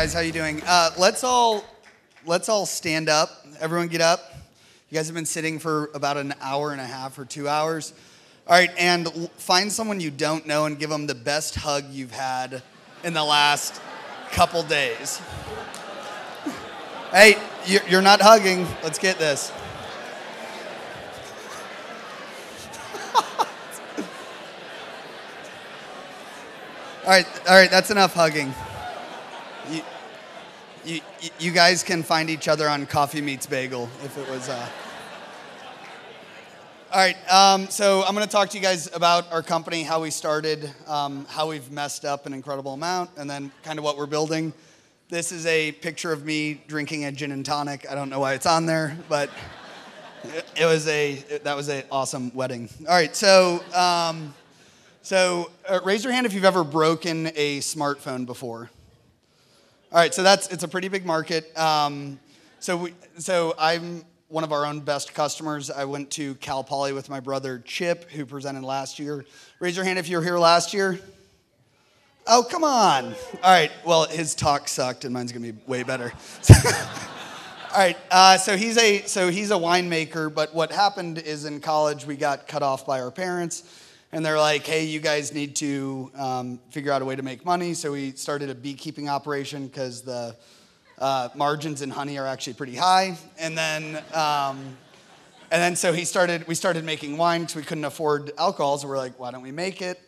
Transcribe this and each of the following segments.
guys, how you doing? Uh, let's all let's all stand up. Everyone get up. You guys have been sitting for about an hour and a half or two hours. All right, and find someone you don't know and give them the best hug you've had in the last couple days. Hey, you're not hugging. Let's get this. All right, all right, that's enough hugging. You, you, guys can find each other on Coffee Meets Bagel if it was. Uh... All right, um, so I'm going to talk to you guys about our company, how we started, um, how we've messed up an incredible amount, and then kind of what we're building. This is a picture of me drinking a gin and tonic. I don't know why it's on there, but it, it was a that was an awesome wedding. All right, so. Um, so uh, raise your hand if you've ever broken a smartphone before. All right, so that's it's a pretty big market. Um, so we, so I'm one of our own best customers. I went to Cal Poly with my brother Chip, who presented last year. Raise your hand if you were here last year. Oh, come on. All right. Well, his talk sucked, and mine's gonna be way better. All right. Uh, so he's a so he's a winemaker. But what happened is in college we got cut off by our parents and they're like, hey, you guys need to um, figure out a way to make money. So we started a beekeeping operation because the uh, margins in honey are actually pretty high. And then, um, and then so he started, we started making wine because we couldn't afford alcohol. So we're like, why don't we make it?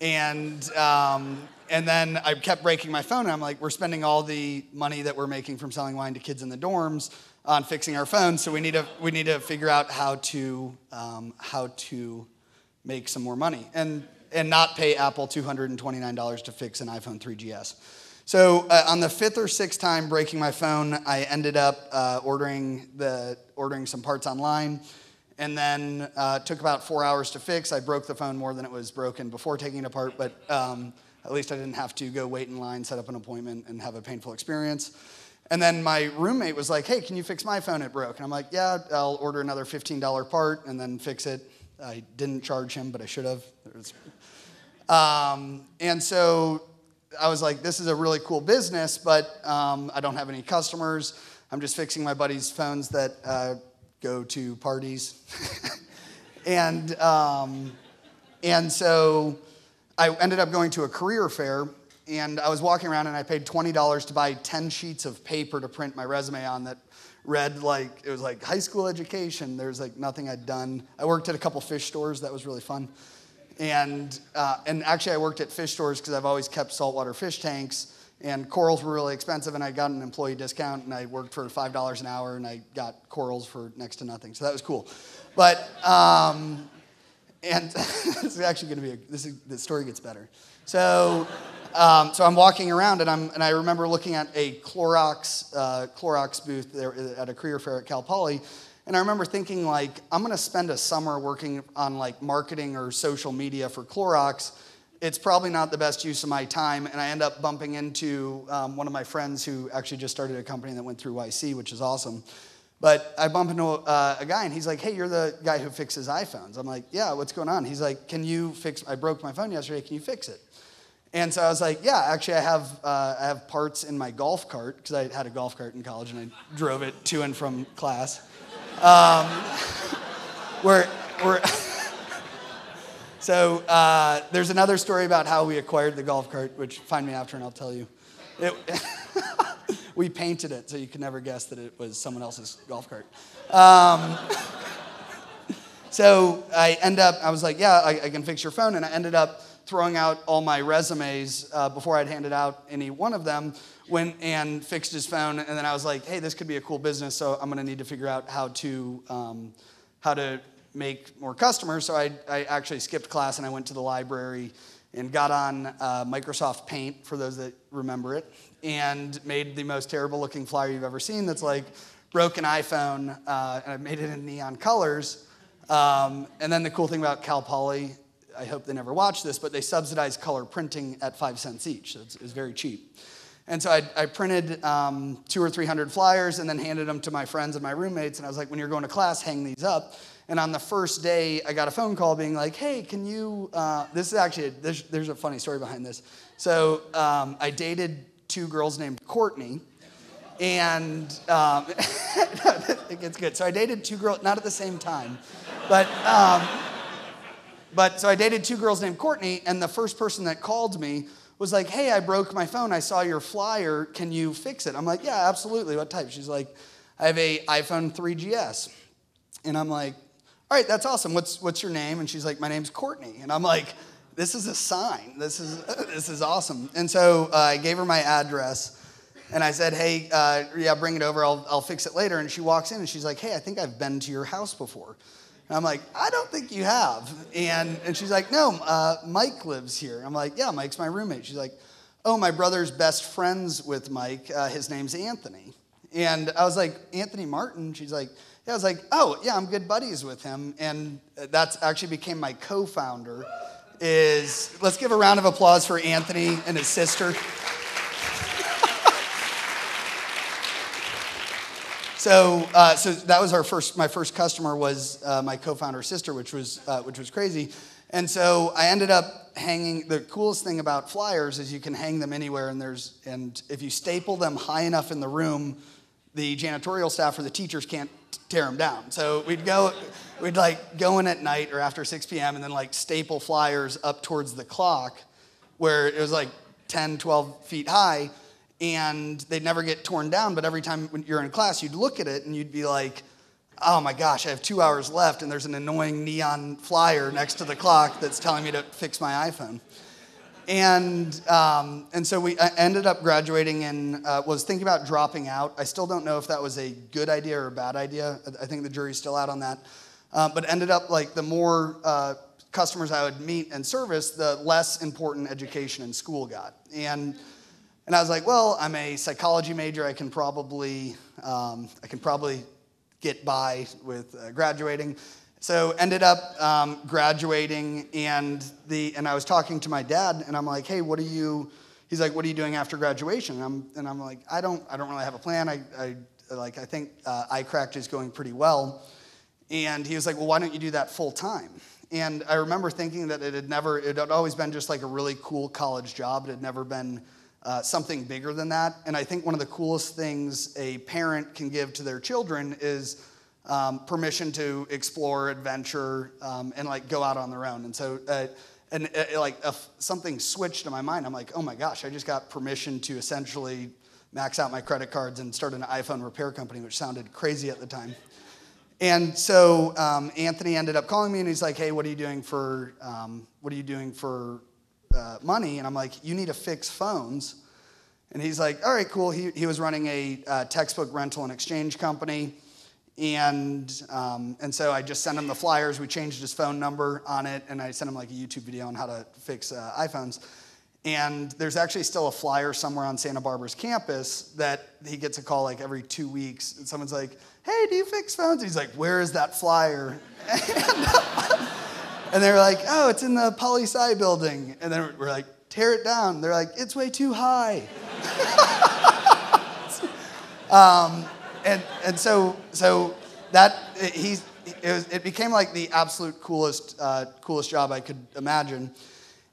And, um, and then I kept breaking my phone. And I'm like, we're spending all the money that we're making from selling wine to kids in the dorms on fixing our phones. So we need to, we need to figure out how to, um, how to make some more money and, and not pay Apple $229 to fix an iPhone 3GS. So uh, on the fifth or sixth time breaking my phone, I ended up uh, ordering, the, ordering some parts online and then uh, took about four hours to fix. I broke the phone more than it was broken before taking it apart, but um, at least I didn't have to go wait in line, set up an appointment, and have a painful experience. And then my roommate was like, hey, can you fix my phone? It broke. And I'm like, yeah, I'll order another $15 part and then fix it. I didn't charge him, but I should have. Um, and so I was like, this is a really cool business, but um, I don't have any customers. I'm just fixing my buddies' phones that uh, go to parties. and, um, and so I ended up going to a career fair, and I was walking around and I paid $20 to buy 10 sheets of paper to print my resume on that read like it was like high school education. There's like nothing I'd done. I worked at a couple fish stores. That was really fun. And uh, and actually, I worked at fish stores because I've always kept saltwater fish tanks. And corals were really expensive, and I got an employee discount, and I worked for five dollars an hour, and I got corals for next to nothing. So that was cool. But um, and this is actually going to be a, this is, the story gets better. So um, so I'm walking around and, I'm, and I remember looking at a Clorox, uh, Clorox booth there at a career fair at Cal Poly. And I remember thinking like, I'm gonna spend a summer working on like marketing or social media for Clorox. It's probably not the best use of my time. And I end up bumping into um, one of my friends who actually just started a company that went through YC, which is awesome. But I bump into uh, a guy and he's like, hey, you're the guy who fixes iPhones. I'm like, yeah, what's going on? He's like, can you fix, I broke my phone yesterday, can you fix it? And so I was like, yeah, actually, I have, uh, I have parts in my golf cart because I had a golf cart in college and I drove it to and from class. Um, we're, we're so uh, there's another story about how we acquired the golf cart, which find me after and I'll tell you. It, we painted it so you could never guess that it was someone else's golf cart. Um, so I end up, I was like, yeah, I, I can fix your phone. And I ended up throwing out all my resumes uh, before I'd handed out any one of them went and fixed his phone and then I was like hey this could be a cool business so I'm going to need to figure out how to um, how to make more customers. So I, I actually skipped class and I went to the library and got on uh, Microsoft Paint for those that remember it and made the most terrible looking flyer you've ever seen that's like broken iPhone uh, and I made it in neon colors. Um, and then the cool thing about Cal Poly I hope they never watch this, but they subsidized color printing at five cents each. So it's, it's very cheap. And so I, I printed um, two or three hundred flyers and then handed them to my friends and my roommates. And I was like, when you're going to class, hang these up. And on the first day, I got a phone call being like, hey, can you? Uh, this is actually, there's, there's a funny story behind this. So um, I dated two girls named Courtney. And um, it gets good. So I dated two girls, not at the same time, but, um, but so I dated two girls named Courtney, and the first person that called me was like, hey, I broke my phone. I saw your flyer. Can you fix it? I'm like, yeah, absolutely. What type? She's like, I have a iPhone 3GS. And I'm like, all right, that's awesome. What's, what's your name? And she's like, my name's Courtney. And I'm like, this is a sign. This is, this is awesome. And so uh, I gave her my address and I said, hey, uh, yeah, bring it over. I'll, I'll fix it later. And she walks in and she's like, hey, I think I've been to your house before. And I'm like, I don't think you have. And, and she's like, no, uh, Mike lives here. I'm like, yeah, Mike's my roommate. She's like, oh, my brother's best friends with Mike. Uh, his name's Anthony. And I was like, Anthony Martin? She's like, yeah. I was like, oh, yeah, I'm good buddies with him. And that's actually became my co-founder is, let's give a round of applause for Anthony and his sister. So, uh, so that was our first. My first customer was uh, my co-founder's sister, which was uh, which was crazy. And so I ended up hanging. The coolest thing about flyers is you can hang them anywhere, and there's and if you staple them high enough in the room, the janitorial staff or the teachers can't tear them down. So we'd go, we'd like go in at night or after 6 p.m. and then like staple flyers up towards the clock, where it was like 10, 12 feet high and they'd never get torn down. But every time when you're in class, you'd look at it and you'd be like, oh my gosh, I have two hours left, and there's an annoying neon flyer next to the clock that's telling me to fix my iPhone. And, um, and so we ended up graduating and uh, was thinking about dropping out. I still don't know if that was a good idea or a bad idea. I think the jury's still out on that. Uh, but ended up like the more uh, customers I would meet and service, the less important education and school got. And and I was like, well, I'm a psychology major. I can probably, um, I can probably get by with uh, graduating. So ended up um, graduating, and the and I was talking to my dad, and I'm like, hey, what are you? He's like, what are you doing after graduation? And I'm and I'm like, I don't, I don't really have a plan. I, I like, I think uh, iCracked is going pretty well. And he was like, well, why don't you do that full time? And I remember thinking that it had never, it had always been just like a really cool college job. It had never been uh, something bigger than that. And I think one of the coolest things a parent can give to their children is um, permission to explore, adventure, um, and like go out on their own. And so, uh, and uh, like something switched in my mind. I'm like, oh my gosh, I just got permission to essentially max out my credit cards and start an iPhone repair company, which sounded crazy at the time. And so um, Anthony ended up calling me and he's like, hey, what are you doing for, um, what are you doing for uh, money. And I'm like, you need to fix phones. And he's like, all right, cool. He, he was running a uh, textbook rental and exchange company. And, um, and so I just sent him the flyers. We changed his phone number on it, and I sent him like a YouTube video on how to fix uh, iPhones. And there's actually still a flyer somewhere on Santa Barbara's campus that he gets a call like every two weeks. And someone's like, hey, do you fix phones? And he's like, where is that flyer? And they were like, oh, it's in the poli sci building. And then we're like, tear it down. They're like, it's way too high. um, and, and so, so that, he's, it, was, it became like the absolute coolest, uh, coolest job I could imagine.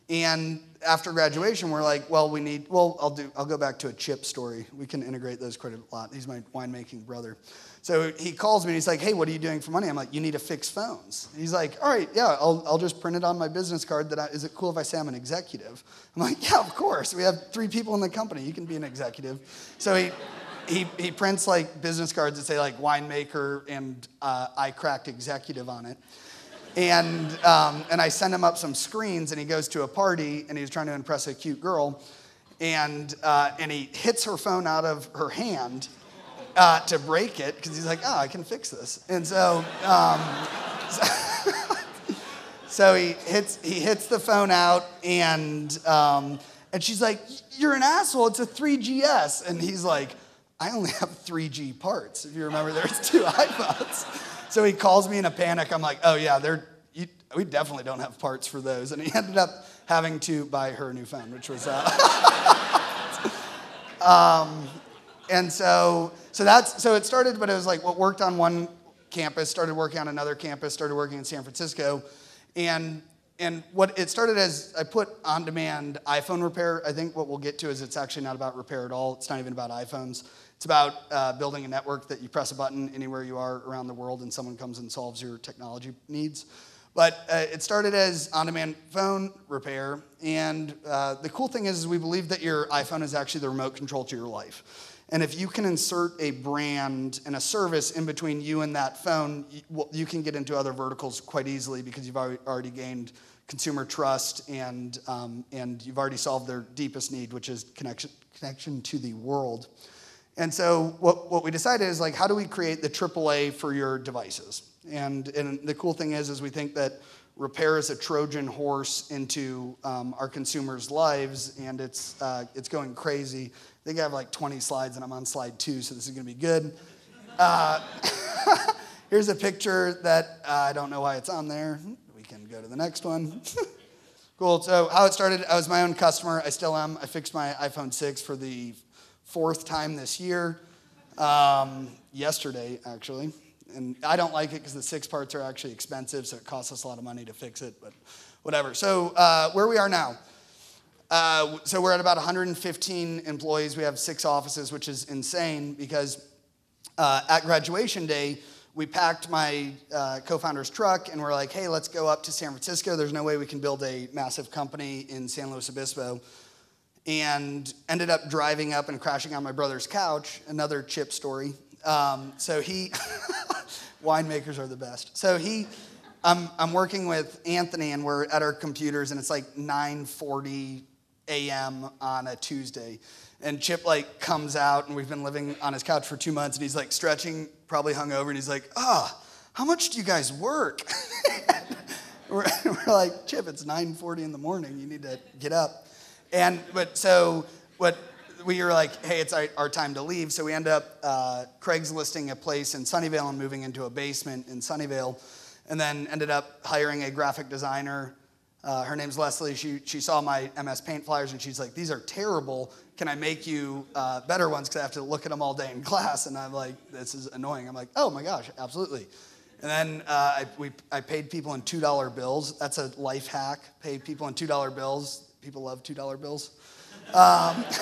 And after graduation, we're like, well, we need, well, I'll do, I'll go back to a Chip story. We can integrate those quite a lot. He's my winemaking brother. So he calls me and he's like, hey, what are you doing for money? I'm like, you need to fix phones. He's like, all right, yeah, I'll, I'll just print it on my business card. That I, is it cool if I say I'm an executive? I'm like, yeah, of course. We have three people in the company. You can be an executive. So he, he, he prints like business cards that say like winemaker and uh, iCracked executive on it. And, um, and I send him up some screens and he goes to a party and he's trying to impress a cute girl. And, uh, and he hits her phone out of her hand uh, to break it because he's like, oh, I can fix this. And so, um, so, so, he hits he hits the phone out and um, and she's like, you're an asshole. It's a 3GS, and he's like, I only have 3G parts. If you remember, there's two iPods. So he calls me in a panic. I'm like, oh yeah, they're you, we definitely don't have parts for those. And he ended up having to buy her a new phone, which was. Uh, um, and so so that's so it started, but it was like what worked on one campus started working on another campus, started working in San Francisco, and and what it started as, I put on demand iPhone repair. I think what we'll get to is it's actually not about repair at all. It's not even about iPhones. It's about uh, building a network that you press a button anywhere you are around the world and someone comes and solves your technology needs. But uh, it started as on demand phone repair. And uh, the cool thing is, is, we believe that your iPhone is actually the remote control to your life. And if you can insert a brand and a service in between you and that phone, you, can get into other verticals quite easily because you've already gained consumer trust and, um, and you've already solved their deepest need, which is connection, connection to the world. And so what, what we decided is like, how do we create the AAA for your devices? And, and the cool thing is, is we think that repair is a Trojan horse into um, our consumers' lives, and it's, uh, it's going crazy. I think I have like 20 slides, and I'm on slide two, so this is going to be good. Uh, here's a picture that uh, I don't know why it's on there. We can go to the next one. cool. So, how it started, I was my own customer. I still am. I fixed my iPhone 6 for the fourth time this year, um, yesterday, actually and I don't like it because the six parts are actually expensive, so it costs us a lot of money to fix it, but whatever. So, uh, where we are now. Uh, so, we're at about 115 employees. We have six offices, which is insane because uh, at graduation day, we packed my uh, co founder's truck and we're like, hey, let's go up to San Francisco. There's no way we can build a massive company in San Luis Obispo. And ended up driving up and crashing on my brother's couch, another Chip story. Um, so he, winemakers are the best. So he, I'm, I'm working with Anthony and we're at our computers and it's like 9:40 a.m. on a Tuesday. And Chip like comes out and we've been living on his couch for two months and he's like stretching, probably hungover, and he's like, ah, oh, how much do you guys work? we're, we're like, Chip, it's 9:40 in the morning. You need to get up. And but so what we were like, hey, it's our, our, time to leave. So we end up uh, Craigslisting a place in Sunnyvale and moving into a basement in Sunnyvale. And then ended up hiring a graphic designer. Uh, her name's Leslie. She, she saw my MS Paint flyers and she's like, these are terrible. Can I make you uh, better ones? Because I have to look at them all day in class. And I'm like, this is annoying. I'm like, oh my gosh, absolutely. And then uh, I, we, I paid people in $2 bills. That's a life hack. Paid people in $2 bills. People love $2 bills. Um,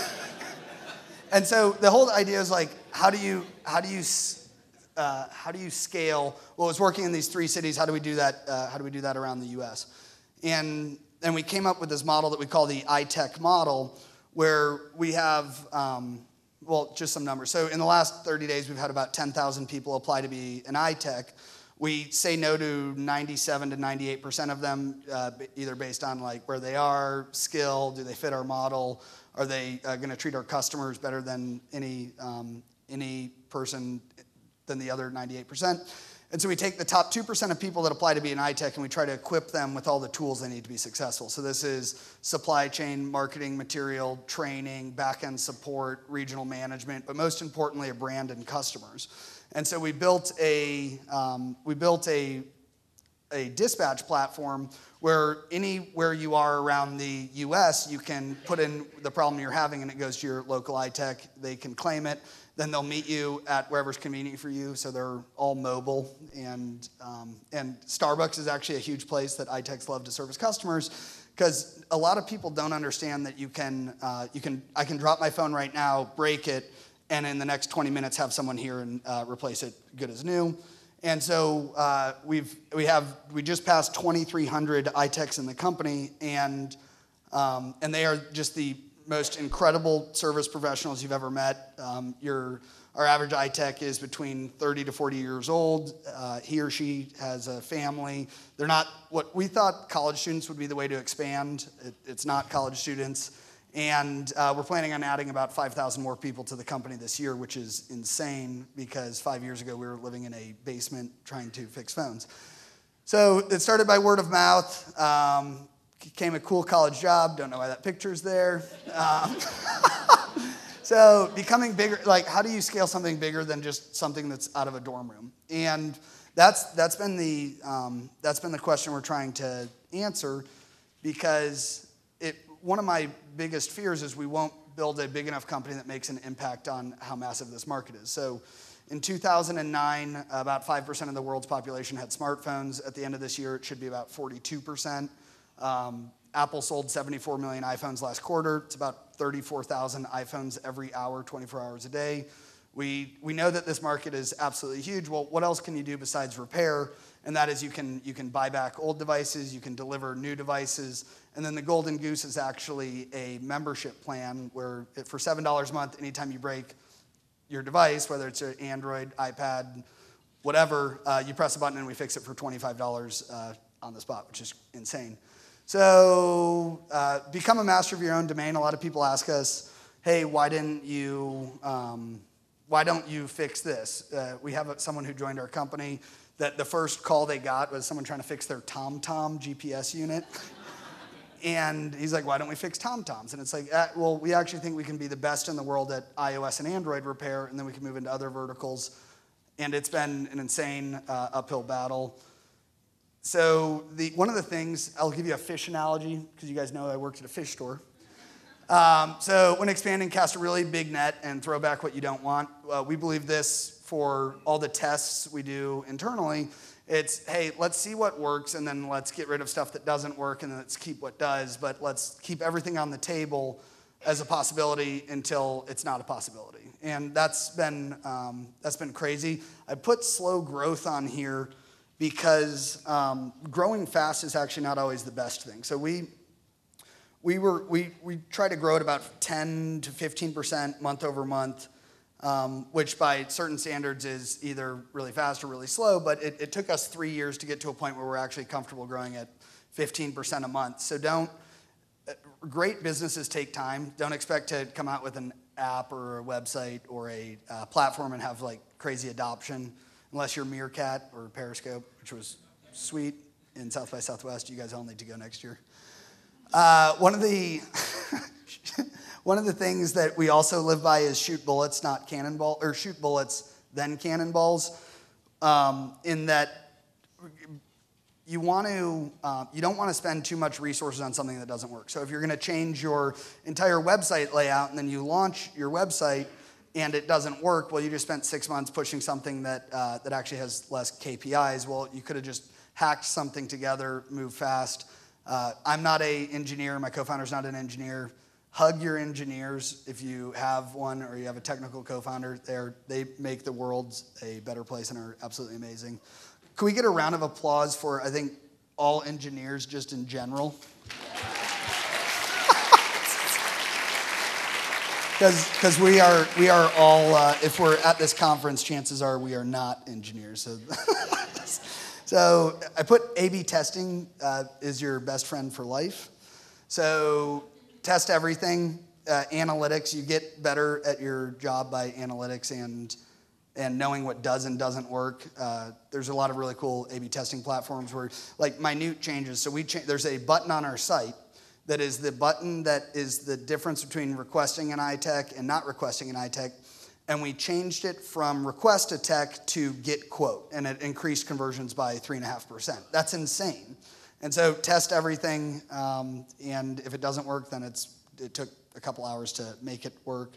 And so the whole idea is like, how do you, how do you, uh, how do you scale? Well, it's working in these three cities. How do we do that? Uh, how do we do that around the U.S.? And and we came up with this model that we call the iTech model, where we have, um, well, just some numbers. So in the last 30 days, we've had about 10,000 people apply to be an iTech. We say no to 97 to 98% of them, uh, either based on like where they are, skill, do they fit our model, are they uh, going to treat our customers better than any, um, any person than the other 98%? And so we take the top 2% of people that apply to be an iTech and we try to equip them with all the tools they need to be successful. So this is supply chain, marketing material, training, back-end support, regional management, but most importantly, a brand and customers. And so we built a, um, we built a, a dispatch platform where anywhere you are around the US, you can put in the problem you're having and it goes to your local iTech. They can claim it. Then they'll meet you at wherever's convenient for you. So they're all mobile. And, um, and Starbucks is actually a huge place that iTechs love to service customers because a lot of people don't understand that you can, uh, you can, I can drop my phone right now, break it, and in the next 20 minutes have someone here and uh, replace it good as new. And so uh, we've, we have, we just passed 2,300 iTechs in the company, and, um, and they are just the most incredible service professionals you've ever met. Um, your, our average iTech is between 30 to 40 years old. Uh, he or she has a family. They're not what we thought college students would be the way to expand. It, it's not college students. And uh, we're planning on adding about 5,000 more people to the company this year, which is insane because five years ago we were living in a basement trying to fix phones. So it started by word of mouth. Um, became a cool college job. Don't know why that picture's there. Um, so becoming bigger, like how do you scale something bigger than just something that's out of a dorm room? And that's that's been the um, that's been the question we're trying to answer because it one of my biggest fears is we won't build a big enough company that makes an impact on how massive this market is. So in 2009, about 5% of the world's population had smartphones. At the end of this year, it should be about 42%. Um, Apple sold 74 million iPhones last quarter. It's about 34,000 iPhones every hour, 24 hours a day. We, we know that this market is absolutely huge. Well, what else can you do besides repair? And that is you can, you can buy back old devices, you can deliver new devices. And then the Golden Goose is actually a membership plan where for $7 a month, anytime you break your device, whether it's an Android, iPad, whatever, uh, you press a button and we fix it for $25 uh, on the spot, which is insane. So uh, become a master of your own domain. A lot of people ask us, hey, why didn't you, um, why don't you fix this? Uh, we have someone who joined our company that the first call they got was someone trying to fix their TomTom GPS unit. and he's like, why don't we fix TomToms? And it's like, uh, well, we actually think we can be the best in the world at iOS and Android repair, and then we can move into other verticals. And it's been an insane uh, uphill battle. So the, one of the things, I'll give you a fish analogy, because you guys know I worked at a fish store. Um, so when expanding, cast a really big net and throw back what you don't want. Uh, we believe this for all the tests we do internally, it's hey, let's see what works and then let's get rid of stuff that doesn't work and let's keep what does, but let's keep everything on the table as a possibility until it's not a possibility. And that's been, um, that's been crazy. I put slow growth on here because um, growing fast is actually not always the best thing. So we, we, were, we, we try to grow at about 10 to 15% month over month um, which by certain standards is either really fast or really slow, but it, it, took us three years to get to a point where we're actually comfortable growing at 15% a month. So don't, uh, great businesses take time. Don't expect to come out with an app or a website or a uh, platform and have like crazy adoption, unless you're Meerkat or Periscope, which was sweet in South by Southwest. You guys all need to go next year. Uh, one of the One of the things that we also live by is shoot bullets, not cannonball, or shoot bullets, then cannonballs. Um, in that you want to, uh, you don't want to spend too much resources on something that doesn't work. So if you're going to change your entire website layout and then you launch your website and it doesn't work, well, you just spent six months pushing something that uh, that actually has less KPIs. Well, you could have just hacked something together, moved fast. Uh, I'm not a engineer. My co-founder's not an engineer hug your engineers if you have one or you have a technical co-founder there they make the world a better place and are absolutely amazing can we get a round of applause for i think all engineers just in general because we are we are all uh, if we're at this conference chances are we are not engineers so so i put a b testing uh, is your best friend for life so test everything. Uh, analytics, you get better at your job by analytics and and knowing what does and doesn't work. Uh, there's a lot of really cool A/B testing platforms where like minute changes. So we cha- there's a button on our site that is the button that is the difference between requesting an iTech and not requesting an iTech. And we changed it from request a tech to get quote, and it increased conversions by three and a half percent. That's insane. And so test everything, um, and if it doesn't work, then it's, it took a couple hours to make it work.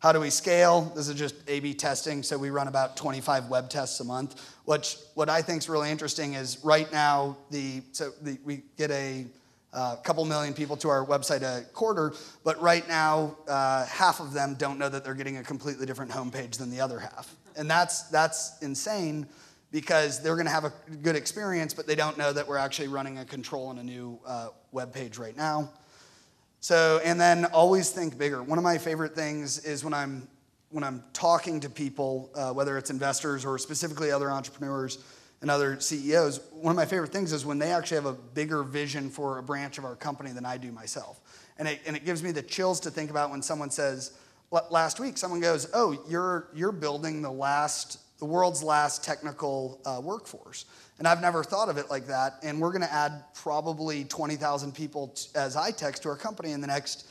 How do we scale? This is just A B testing. So we run about 25 web tests a month. Which, what I think is really interesting is right now, the, so the, we get a uh, couple million people to our website a quarter, but right now, uh, half of them don't know that they're getting a completely different homepage than the other half. And that's, that's insane because they're going to have a good experience, but they don't know that we're actually running a control on a new uh, web page right now. So, and then always think bigger. One of my favorite things is when I'm when I'm talking to people, uh, whether it's investors or specifically other entrepreneurs and other CEOs. One of my favorite things is when they actually have a bigger vision for a branch of our company than I do myself, and it, and it gives me the chills to think about when someone says. Last week, someone goes, "Oh, you're you're building the last the world's last technical uh, workforce. And I've never thought of it like that. And we're going to add probably 20,000 people t- as iTechs to our company in the next,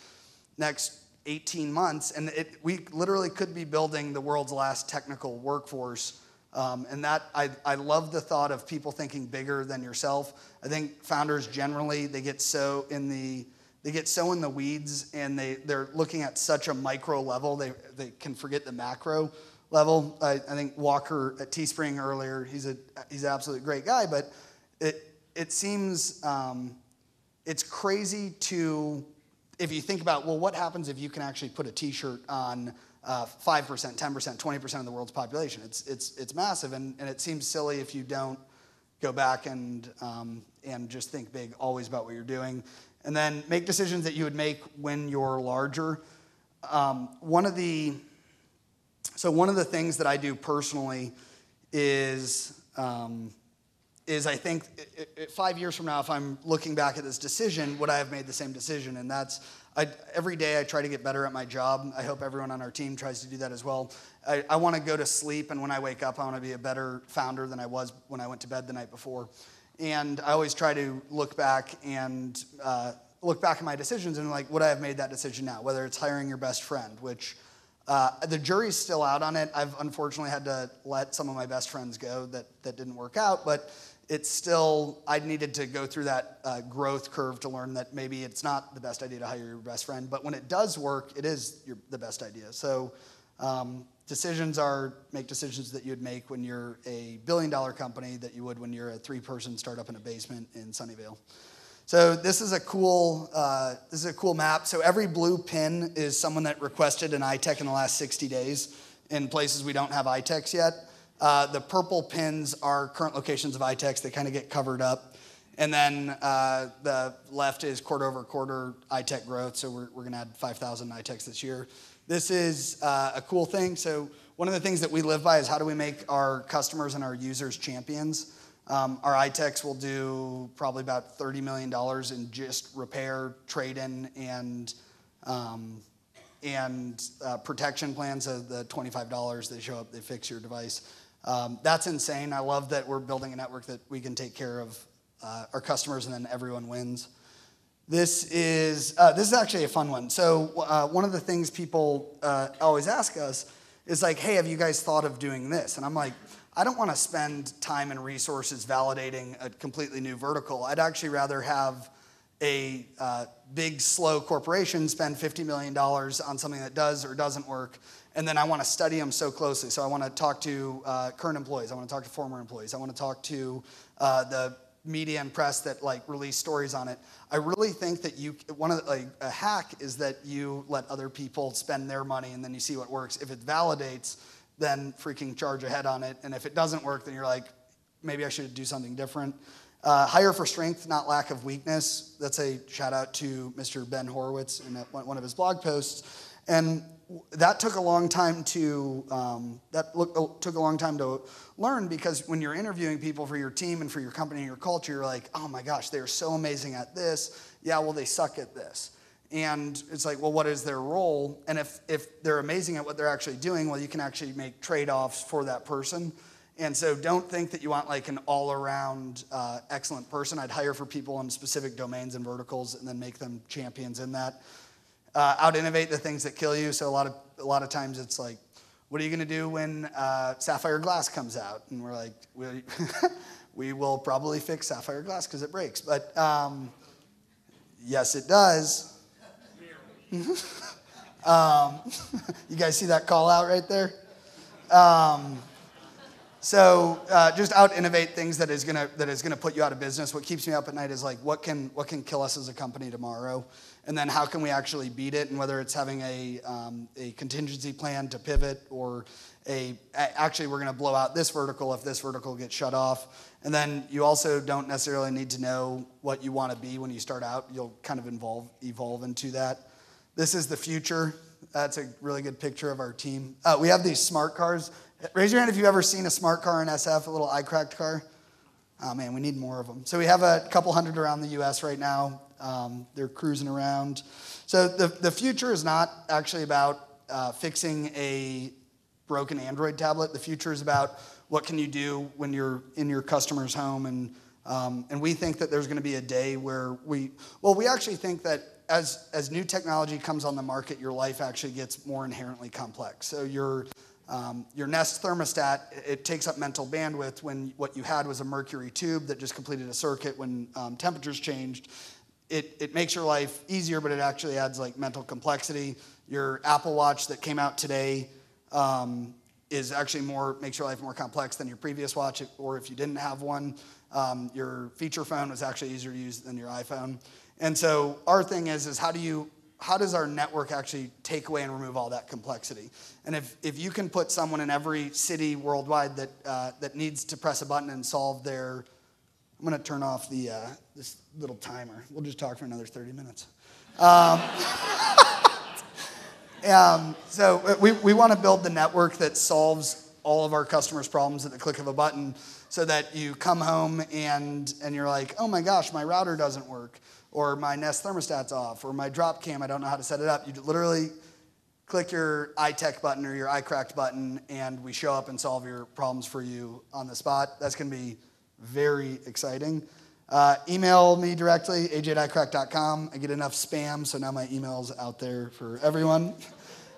next 18 months. And it, we literally could be building the world's last technical workforce. Um, and that, I, I love the thought of people thinking bigger than yourself. I think founders generally, they get so in the, they get so in the weeds and they, they're looking at such a micro level, they, they can forget the macro level. I, I think Walker at Teespring earlier, he's a he's an absolute great guy, but it it seems um, it's crazy to, if you think about, well, what happens if you can actually put a T-shirt on uh, 5%, 10%, 20% of the world's population? It's, it's, it's massive, and, and it seems silly if you don't go back and, um, and just think big always about what you're doing. And then make decisions that you would make when you're larger. Um, one of the, so one of the things that I do personally is, um, is I think it, it, five years from now, if I'm looking back at this decision, would I have made the same decision? And that's I, every day I try to get better at my job. I hope everyone on our team tries to do that as well. I, I want to go to sleep, and when I wake up, I want to be a better founder than I was when I went to bed the night before. And I always try to look back and uh, look back at my decisions and like, would I have made that decision now? Whether it's hiring your best friend, which uh, the jury's still out on it. I've unfortunately had to let some of my best friends go that, that didn't work out, but it's still, I needed to go through that uh, growth curve to learn that maybe it's not the best idea to hire your best friend, but when it does work, it is your, the best idea. So um, decisions are, make decisions that you'd make when you're a billion dollar company that you would when you're a three person startup in a basement in Sunnyvale. So this is a cool uh, this is a cool map. So every blue pin is someone that requested an iTech in the last 60 days in places we don't have iTechs yet. Uh, the purple pins are current locations of iTechs. They kind of get covered up. And then uh, the left is quarter over quarter iTech growth. So we're, we're going to add 5,000 iTechs this year. This is uh, a cool thing. So one of the things that we live by is how do we make our customers and our users champions? Um, our iTechs will do probably about $30 million in just repair, trade in, and, um, and uh, protection plans. So the $25 they show up, they fix your device. Um, that's insane. I love that we're building a network that we can take care of uh, our customers and then everyone wins. This is, uh, this is actually a fun one. So, uh, one of the things people uh, always ask us is like, hey, have you guys thought of doing this? And I'm like, I don't want to spend time and resources validating a completely new vertical. I'd actually rather have a uh, big, slow corporation spend $50 million on something that does or doesn't work, and then I want to study them so closely. So I want to talk to uh, current employees, I want to talk to former employees, I want to talk to uh, the media and press that like release stories on it. I really think that you one of the, like a hack is that you let other people spend their money and then you see what works. If it validates then freaking charge ahead on it. And if it doesn't work, then you're like, maybe I should do something different. Uh, hire for strength, not lack of weakness. That's a shout out to Mr. Ben Horowitz in one of his blog posts. And that took a long time to um, that look, uh, took a long time to learn because when you're interviewing people for your team and for your company and your culture, you're like, oh my gosh, they're so amazing at this. Yeah, well, they suck at this. And it's like, well, what is their role? And if, if they're amazing at what they're actually doing, well, you can actually make trade offs for that person. And so don't think that you want like an all around uh, excellent person. I'd hire for people in specific domains and verticals and then make them champions in that. Uh, out innovate the things that kill you. So a lot of, a lot of times it's like, what are you going to do when uh, sapphire glass comes out? And we're like, we, we will probably fix sapphire glass because it breaks. But um, yes, it does. um, you guys see that call out right there? Um, so uh, just out innovate things that is gonna that is gonna put you out of business. What keeps me up at night is like what can what can kill us as a company tomorrow, and then how can we actually beat it? And whether it's having a um, a contingency plan to pivot or a actually we're gonna blow out this vertical if this vertical gets shut off. And then you also don't necessarily need to know what you want to be when you start out. You'll kind of evolve evolve into that. This is the future. That's a really good picture of our team. Uh, we have these smart cars. Raise your hand if you've ever seen a smart car in SF, a little iCracked car. Oh man, we need more of them. So we have a couple hundred around the US right now. Um, they're cruising around. So the, the future is not actually about uh, fixing a broken Android tablet. The future is about what can you do when you're in your customer's home. And, um, and we think that there's going to be a day where we, well, we actually think that as, as new technology comes on the market, your life actually gets more inherently complex. So your, um, your Nest thermostat, it takes up mental bandwidth when what you had was a mercury tube that just completed a circuit when um, temperatures changed. It, it makes your life easier, but it actually adds like mental complexity. Your Apple Watch that came out today um, is actually more, makes your life more complex than your previous watch, or if you didn't have one. Um, your feature phone was actually easier to use than your iPhone. And so our thing is, is how do you, how does our network actually take away and remove all that complexity? And if, if you can put someone in every city worldwide that, uh, that needs to press a button and solve their, I'm gonna turn off the, uh, this little timer. We'll just talk for another 30 minutes. Um, um, so uh, we, we wanna build the network that solves all of our customers' problems at the click of a button so that you come home and, and you're like, oh my gosh, my router doesn't work, or my Nest thermostat's off, or my Dropcam, I don't know how to set it up. You literally click your iTech button or your iCracked button, and we show up and solve your problems for you on the spot. That's gonna be very exciting. Uh, email me directly, aj. I get enough spam, so now my email's out there for everyone.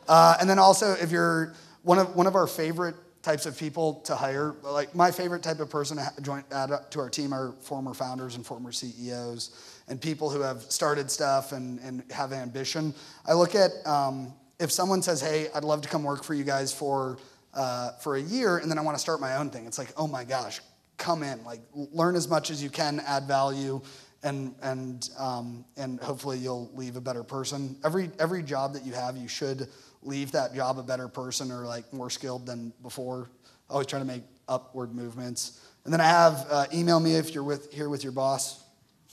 Uh, and then also, if you're one of, one of our favorite types of people to hire. Like my favorite type of person to join add to our team are former founders and former CEOs and people who have started stuff and, and have ambition. I look at um, if someone says, "Hey, I'd love to come work for you guys for uh, for a year," and then I want to start my own thing. It's like, oh my gosh, come in, like learn as much as you can, add value. And and um, and hopefully you'll leave a better person. Every every job that you have, you should leave that job a better person or like more skilled than before. Always trying to make upward movements. And then I have uh, email me if you're with here with your boss.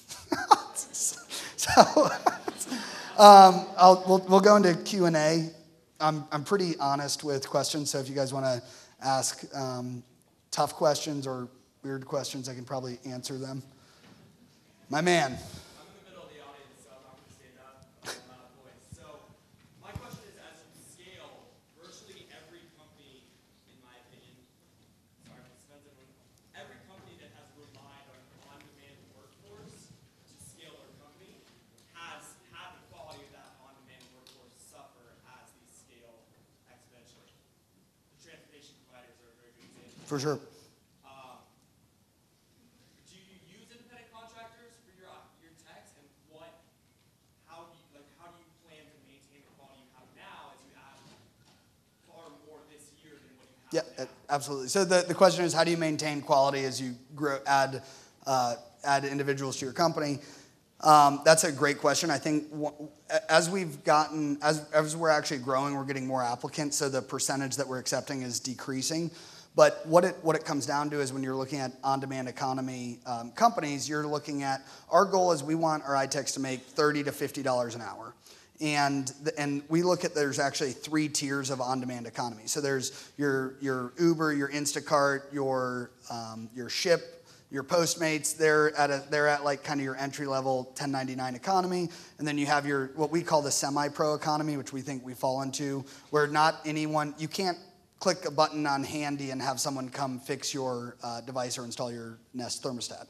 so um, we'll, we'll go into Q and A. I'm I'm pretty honest with questions, so if you guys want to ask um, tough questions or weird questions, I can probably answer them. My man. For sure. Um, do you use independent contractors for your, your techs, and what, how do you, like, how do you plan to maintain the quality you have now as you add far more this year than what you have Yeah, now? absolutely. So the, the question is, how do you maintain quality as you grow, add, uh, add individuals to your company? Um, that's a great question. I think as we've gotten, as, as we're actually growing, we're getting more applicants, so the percentage that we're accepting is decreasing. But what it, what it comes down to is when you're looking at on demand economy um, companies, you're looking at our goal is we want our iTechs to make 30 to $50 an hour. And, the, and we look at there's actually three tiers of on demand economy. So there's your, your Uber, your Instacart, your, um, your Shyp, your Postmates, they're at, a, they're at like kind of your entry level 1099 economy. And then you have your, what we call the semi pro economy, which we think we fall into, where not anyone, you can't click a button on Handy and have someone come fix your uh, device or install your Nest thermostat.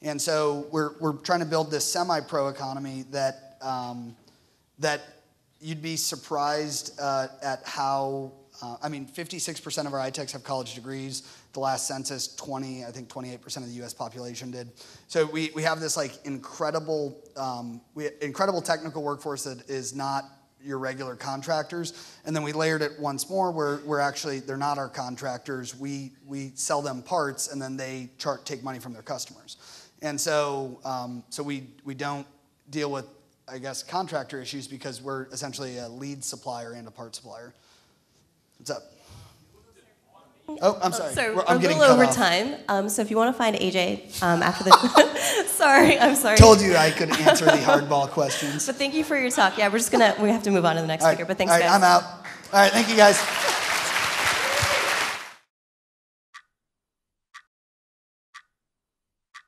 And so we're, we're trying to build this semi-pro economy that, um, that you'd be surprised uh, at how, uh, I mean, 56% of our iTechs have college degrees. The last census, 20, I think 28% of the US population did. So we, we have this like incredible, um, we, incredible technical workforce that is not your regular contractors. And then we layered it once more where we're actually, they're not our contractors. We, we sell them parts and then they chart, take money from their customers. And so, um, so we, we don't deal with, I guess, contractor issues because we're essentially a lead supplier and a part supplier. What's up? Oh, I'm sorry. So we're, I'm a little over off. time. Um, so if you want to find AJ um, after the, sorry, I'm sorry. Told you I could answer the hardball questions. But thank you for your talk. Yeah, we're just gonna we have to move on to the next speaker. But thanks, All right, guys. I'm out. All right, thank you guys.